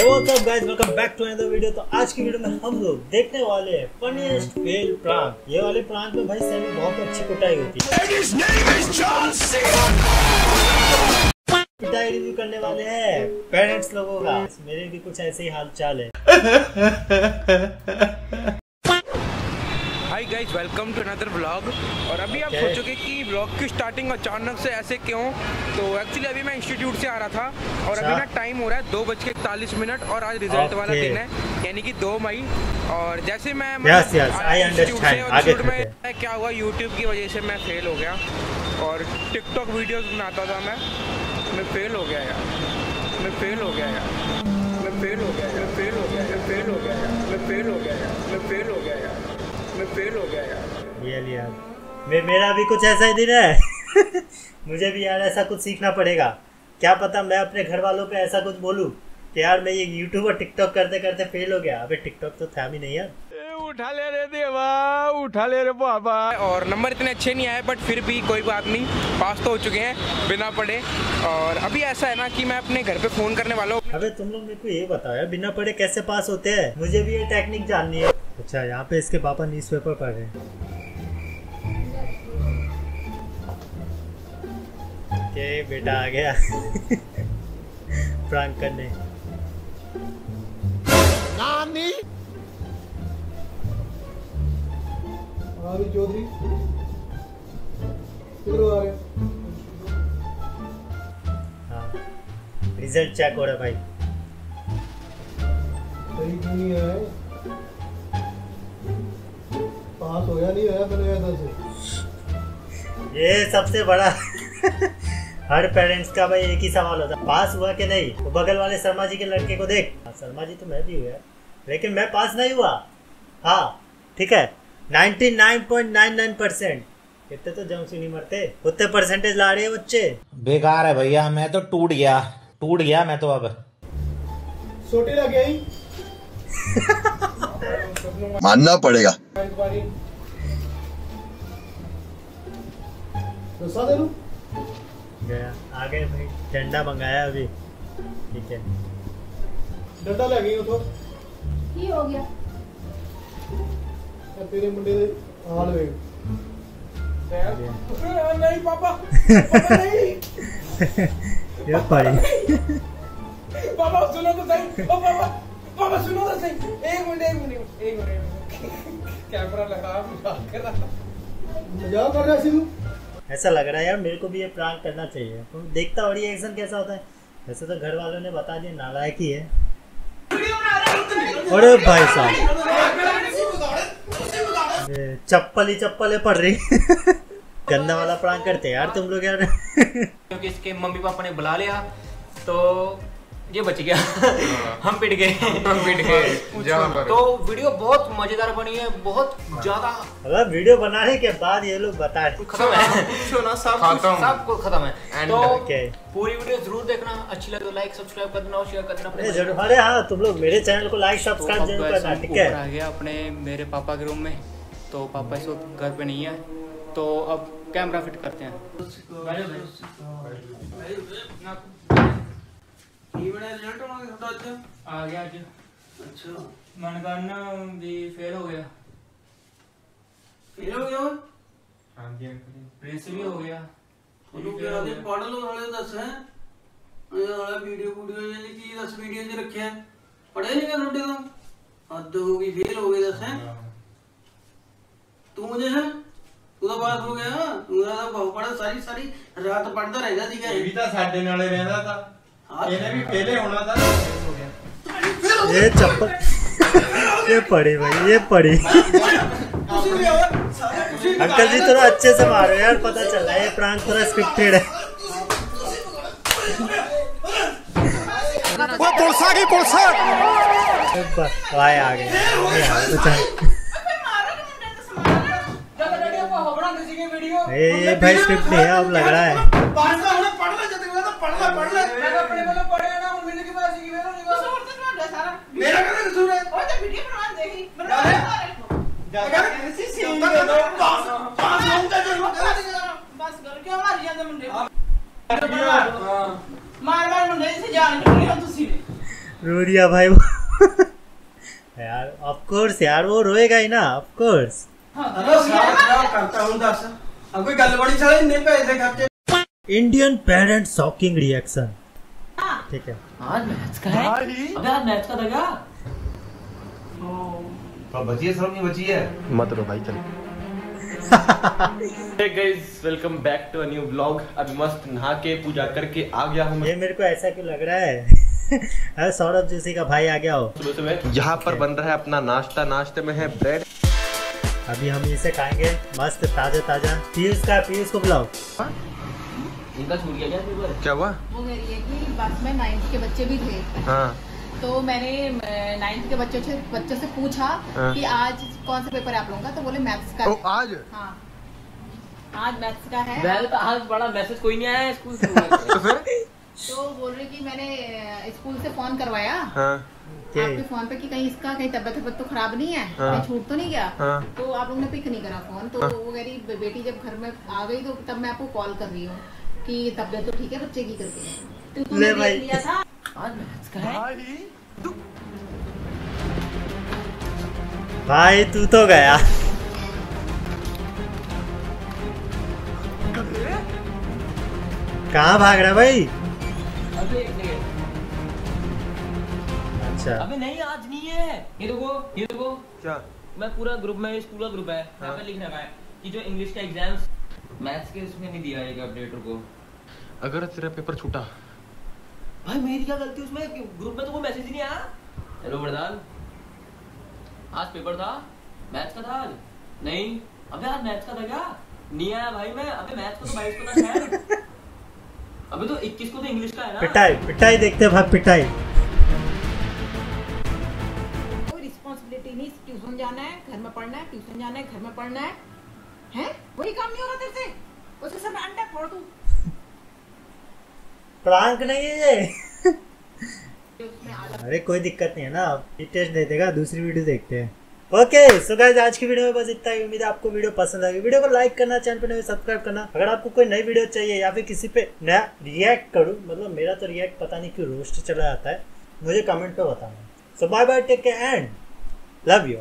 Hey what's up guys welcome back to another video. तो आज की वीडियो में हम लोग देखने वाले हैं फनीस्ट फेल प्रांक ये वाले प्रांक में भाई सही बहुत अच्छी कुटाई होती है। पिटाई रिव्यू करने वाले हैं पेरेंट्स लोगों का। मेरे भी कुछ ऐसे ही हाल चाल है। Guys welcome to another vlog और अभी आप Okay. सोचोगे कि व्लॉग की स्टार्टिंग अचानक से ऐसे क्यों? तो एक्चुअली अभी मैं इंस्टीट्यूट से आ रहा था और अभी अच्छा। ना टाइम हो रहा है दो बज के इकतालीस मिनट और आज रिज़ल्ट वाला दिन है यानी कि दो मई। और जैसे मैं Yes, yes, इंस्टीट्यूट में क्या हुआ? यूट्यूब की वजह से मैं फेल हो गया। और टिकटॉक वीडियोस बनाता था मैं। मैं फेल हो गया यार। मैं फेल हो गया यार। मैं फेल हो गया मैं फेल हो गया मैं फेल हो गया मैं फेल हो गया मैं फेल हो गया यार। मैं फेल हो गया यार। ये लिया मे, मेरा भी कुछ ऐसा ही दिन है। मुझे भी यार ऐसा कुछ सीखना पड़ेगा। क्या पता मैं अपने घर वालों पे ऐसा कुछ बोलूँ कि यार मैं ये यूट्यूब और टिकटॉक करते करते फेल हो गया। अबे टिकटॉक तो था भी नहीं यार। उठा ले रे देवा उठा ले रे बाबा। और नंबर इतने अच्छे नहीं आए बट फिर भी कोई बात नहीं। पास तो हो चुके हैं बिना पढ़े। और अभी ऐसा है ना कि मैं अपने घर पे फ़ोन करने वाला हूँ। अबे तुम लोग मेरे को ये बताओ यार बिना पढ़े कैसे पास होते हैं? मुझे भी ये टेक्निक जाननी है। अच्छा यहाँ पे इसके पापा न्यूज़पेपर पढ़ रहे हैं। के बेटा आ गया। प्रैंक करने। आरी चौधरी। हाँ रिज़ल्ट चेक हो रहा है भाई। सही नहीं है। पास होया नहीं होया मैंने इधर से। ये सबसे बड़ा हर पेरेंट्स का भाई एक ही सवाल होता है पास हुआ कि नहीं? तो बगल वाले शर्मा जी के लड़के को देख। हाँ, शर्मा जी तो मैं भी हुआ लेकिन मैं पास नहीं हुआ। हाँ ठीक है 99.99 परसेंट इतने तो जंग से नहीं मरते उतने परसेंटेज ला रहे हैं बच्चे। बेकार है भैया मैं तो टूट गया टूट गया मैं तो अब। सोटी लग गई। मानना पड़ेगा बारी रस्सा दे लूं गया आ गए भाई झंडा मंगाया अभी ठीक है डंडा ले गई उठो ਕੀ ਹੋ ਗਿਆ ਇਹ ਤੇਰੇ ਮੁੰਡੇ ਦੇ ਹਾਲ ਵੇਖ नहीं पापा पापा नहीं ये पड़ी पापा सुनो तो सही ओ पापा पापा सुनो तो सही। एक मिनट एक मिनट एक मिनट कैमरा लगा मज़ाक कर रहा मज़ाक कर रहा सी ऐसा लग रहा है यार मेरे को भी ये प्रैंक करना चाहिए। तो देखता और रिएक्शन कैसा होता है। वैसे तो घर वालों ने बता दिया नालायक ही है। अरे भाई साहब। चप्पल ही चप्पल है पड़ रही। गंदा वाला प्रैंक करते यार तुम लोग यार। क्योंकि इसके मम्मी पापा ने बुला लिया तो ये बच गया। हम पिट गए। हम पिट गए तो वीडियो बहुत मज़ेदार बनी है बहुत ज़्यादा मतलब वीडियो बनाने के बाद ये लोग बता खत्म है। सब कुछ सब कुछ खत्म है। तो पूरी वीडियो ज़रूर देखना। अच्छी लगे तो लाइक सब्सक्राइब कर देना और शेयर कर देना अपने अरे भाई ज़रूर। अरे हाँ तुम लोग मेरे चैनल को लाइक तो सब्सक्राइब ज़रूर करना ठीक है? आ गया अपने मेरे पापा के रूम में। तो पापा इस वक्त घर पे नहीं है। तो अब कैमरा फिट करते हैं। ਕੀ ਬਣਿਆ ਰਿਜ਼ਲਟ ਆਉਣਾ ਸੀ ਤੁਹਾਡਾ ਅੱਜ? ਆ ਗਿਆ ਅੱਜ। ਅੱਛਾ। ਮਨ ਕਰਨ ਵੀ ਫੇਲ ਹੋ ਗਿਆ। ਫੇਰ ਹੋ ਗਿਆ ਹਾਂਜੀ ਅੰਕਲ ਪ੍ਰੈਸ ਵੀ ਹੋ ਗਿਆ। ਤੁਹਾਨੂੰ ਵੀ ਆਦੇ ਪੜ੍ਹ ਲਓ ਨਾਲੇ ਦੱਸ ਹੈ। ਇਹ ਵਾਲਾ ਵੀਡੀਓ ਵੀਡੀਓ ਜਿਹੜੀ ਕੀ ਦੱਸ ਵੀਡੀਓ 'ਚ ਰੱਖਿਆ। ਪੜ੍ਹਿਆ ਨਹੀਂ ਗਾ ਤੁਹਾਡੇ ਤੋਂ? ਹੱਦ ਹੋ ਗਈ ਫੇਲ ਹੋ ਗਏ ਦੱਸ ਹੈਂ? ਤੂੰ ਜੇ ਹੈ। ਤੂੰ ਤਾਂ ਬਾਤ ਹੋ ਗਿਆ। ਮੇਰਾ ਤਾਂ ਬਹੁਤ ਪੜ੍ਹ ਸਾਰੀ ਸਾਰੀ ਰਾਤ ਪੜ੍ਹਦਾ ਰਹਿੰਦਾ ਸੀਗਾ। ਇਹ ਇਹ ਵੀ ਤਾਂ ਸਾਡੇ ਨਾਲੇ ਰਹਿੰਦਾ ਤਾਂ। ये चप्पल ये पड़ी भाई ये पड़ी अंकल जी थोड़ा अच्छे से मारो यार पता चला ये प्रांत थोड़ा स्क्रिप्टेड है वो पुरसा की पुरसा भाई आ गए ये भाई स्क्रिप्ट है अब लग रहा है रो रो भाई यार ऑफ़ कोर्स यार वो रोएगा ही ना ऑफ़ कोर्स हूँ इंडियन पेरेंट शॉकिंग रिएक्शन ठीक है। आज मैथ्स का है। आज मैथ्स का था क्या बची है नहीं बची है मत रो भाई चल। Hey guys welcome back to a new vlog अभी मस्त नहा के पूजा करके आ गया हूँ ये मेरे को ऐसा क्यों लग रहा है? अरे सौरभ जोशी का भाई आ गया हो। सुबह सुबह। यहाँ पर बन रहा है अपना नाश्ता। नाश्ते में है ब्रेड अभी हम इसे खाएँगे मस्त ताज़ा ताज़ा पीयूष का पीयूष को बुलाओ। इनका छूट गया क्या? क्या हुआ? वो कह रही है कि बस में नाइन्थ के बच्चे भी थे। हाँ। तो मैंने नाइन्थ के बच्चों से बच्चों से पूछा हाँ। कि आज कौन सा पेपर है आप लोगों का? तो बोले मैथ्स का ओ है। आज? हाँ। आज मैथ्स का है। वैसे तो आज बड़ा मैसेज कोई नहीं आया स्कूल से? तो फिर? तो बोल रही कि मैंने स्कूल से फ़ोन करवाया। हाँ। आपके फ़ोन पे कि कहीं इसका कहीं तबियत तबियत तो खराब नहीं है? हाँ। कहीं छूट तो नहीं गया? हाँ। तो आप लोगों ने पिक नहीं करा फ़ोन तो हाँ। वो कह रही बेटी जब घर में आ गई तो तब मैं आपको कॉल कर रही हूँ कि तबियत तो ठीक है बच्चे की करके? तो देख लिया था। आज मैथ्स का है भाई तू तो गया। कहाँ भाग रहा भाई? अबे अच्छा। अबे नहीं आज नहीं है। ये देखो ये देखो क्या? मैं पूरा ग्रुप में स्कूल का ग्रुप है। यहाँ पे लिख रखा है कि जो इंग्लिश का एग्ज़ाम्स मैथ्स के उसमें नहीं दिया एक अपडेट को। अगर तेरा पेपर छूटा भाई मेरी क्या गलती उसमें? ग्रुप में तो कोई मैसेज ही नहीं आया। हेलो वरदान। आज पेपर था मैथ्स का था नहीं अबे आज मैथ्स का था क्या? नहीं आया भाई मैं। अबे मैथ्स को तो बाईस को था खैर अबे तो इक्कीस को तो इंग्लिश का है ना। पिटाई पिटाई देखते हैं भाई पिटाई। कोई रिस्पॉन्सिबिलिटी नहीं ट्यूशन जाना है घर में पढ़ना है ट्यूशन जाना है घर में पढ़ना है। हैं? वही काम नहीं हो रहा तेरे से? उसके सब अंडा फोड़ तू प्रांक नहीं है ये। अरे कोई दिक्कत नहीं है ना टेस्ट दे देगा दूसरी वीडियो देखते हैं। ओके सो गाइस आज की वीडियो में बस इतना ही। उम्मीद है आपको वीडियो पसंद आएगी। वीडियो को लाइक करना चैनल पे नए सब्सक्राइब करना। अगर आपको कोई नई वीडियो चाहिए या फिर किसी पे नया रिएक्ट करूँ मतलब मेरा तो रिएक्ट पता नहीं क्यों रोस्ट चला जाता है मुझे कमेंट पे बताना। So bye bye take care and love you